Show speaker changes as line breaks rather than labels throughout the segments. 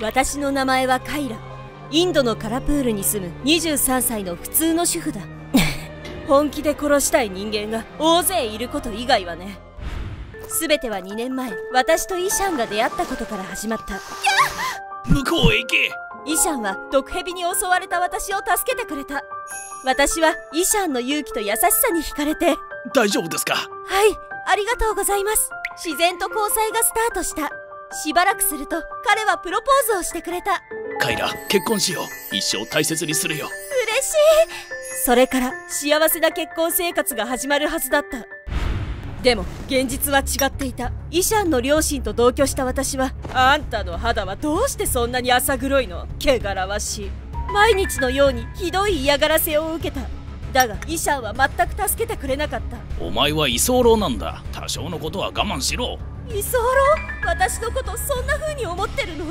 私の名前はカイラ。インドのカラプールに住む23歳の普通の主婦だ。本気で殺したい人間が大勢いること以外はね。全ては2年前私とイシャンが出会ったことから始まった。
向こうへ行け。
イシャンは毒蛇に襲われた私を助けてくれた。私はイシャンの勇気と優しさに惹かれて。
大丈夫ですか？
はいありがとうございます。自然と交際がスタートしたしばらくすると彼はプロポーズをしてくれた。
カイラ結婚しよう。一生大切にするよ。
嬉しい。それから幸せな結婚生活が始まるはずだった。でも現実は違っていた。イシャンの両親と同居した私はあんたの肌はどうしてそんなに浅黒いの？汚らわしい。毎日のようにひどい嫌がらせを受けた。だがイシャンは全く助けてくれなかった。
お前は居候なんだ。多少のことは我慢しろ
居候？私のことそんな風に思ってるの？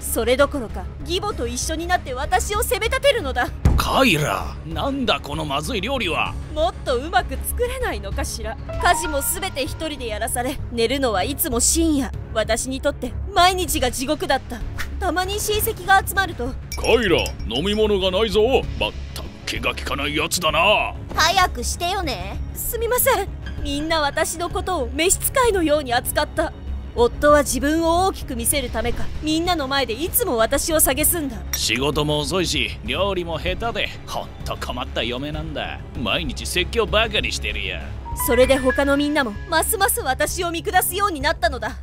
それどころか義母と一緒になって私を責め立てるのだ。
カイラなんだこのまずい料理は？
もっとうまく作れないのかしら？家事も全て一人でやらされ寝るのはいつも深夜。私にとって毎日が地獄だった。たまに親戚が集まると。
カイラ飲み物がないぞ。まったく気が利かないやつだな。
早くしてよね。すみませんみんな私のことを召使いのように扱った。夫は自分を大きく見せるためか。みんなの前でいつも私を蔑んだ。
仕事も遅いし料理も下手でほんと困った嫁なんだ。毎日説教ばかりしてるや。
それで他のみんなもますます私を見下すようになったのだ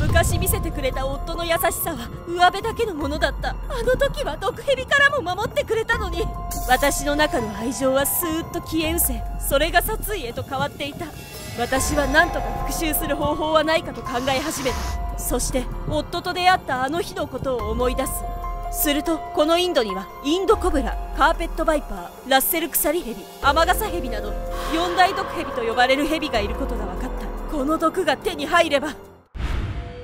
昔見せてくれた夫の優しさは上辺だけのものだった。あの時は毒蛇からも守ってくれたのに。私の中の愛情はスーッと消え失せそれが殺意へと変わっていた。私は何とか復讐する方法はないかと考え始めた。そして夫と出会ったあの日のことを思い出す。するとこのインドにはインドコブラカーペットバイパーラッセルクサリヘビアマガサヘビなど四大毒ヘビと呼ばれるヘビがいることが分かった。この毒が手に入れば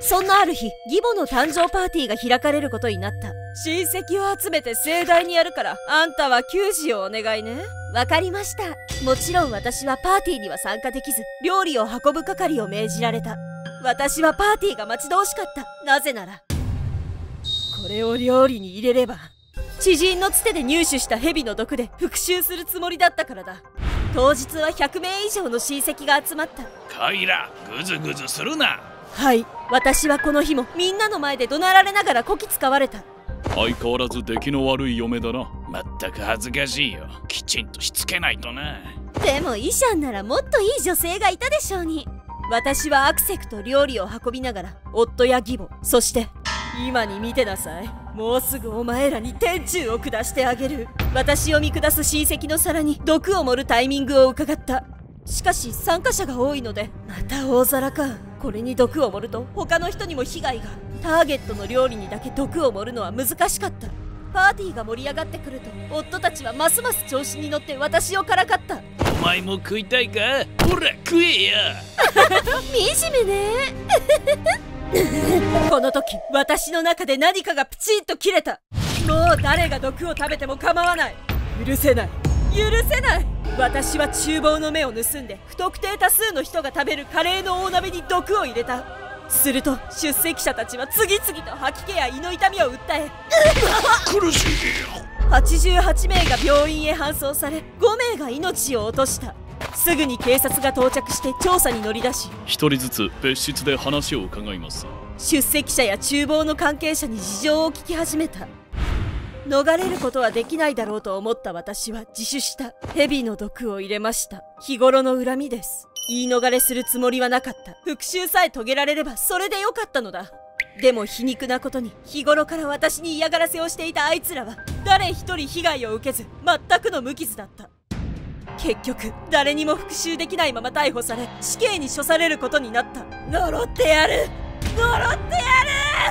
そんなある日義母の誕生パーティーが開かれることになった。親戚を集めて盛大にやるからあんたは給仕をお願いね。わかりました。もちろん私はパーティーには参加できず料理を運ぶ係を命じられた。私はパーティーが待ち遠しかった。なぜならこれを料理に入れれば知人のつてで入手した蛇の毒で復讐するつもりだったからだ。当日は100名以上の親戚が集まった。
カイラグズグズするな
はい。私はこの日もみんなの前で怒鳴られながらこき使われた。
相変わらず出来の悪い嫁だな。まったく恥ずかしいよ。きちんとしつけないとな
でもイシャンならもっといい女性がいたでしょうに。私はアクセクと料理を運びながら夫や義母そして今に見てなさい。もうすぐお前らに天柱を下してあげる。私を見下す親戚の皿に毒を盛るタイミングを伺った。しかし参加者が多いのでまた大皿かこれに毒を盛ると他の人にも被害がターゲットの料理にだけ毒を盛るのは難しかった。パーティーが盛り上がってくると夫たちはますます調子に乗って私をからかった。
お前も食いたいか？ほら食えや！
惨めね。この時私の中で何かがプチンと切れた。もう誰が毒を食べても構わない。許せない。許せない私は厨房の目を盗んで不特定多数の人が食べるカレーの大鍋に毒を入れた。すると出席者たちは次々と吐き気や胃の痛みを訴え。
苦しい
88名が病院へ搬送され5名が命を落とした。すぐに警察が到着して調査に乗り出し
一人ずつ別室で話を伺います。
出席者や厨房の関係者に事情を聞き始めた逃れることはできないだろうと思った私は自首した。蛇の毒を入れました。日頃の恨みです。言い逃れするつもりはなかった。復讐さえ遂げられればそれでよかったのだ。でも皮肉なことに日頃から私に嫌がらせをしていたあいつらは誰一人被害を受けず全くの無傷だった。結局誰にも復讐できないまま逮捕され死刑に処されることになった。呪ってやる！呪ってや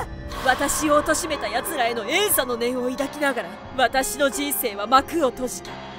る！私を貶めた奴らへの怨嗟の念を抱きながら私の人生は幕を閉じた。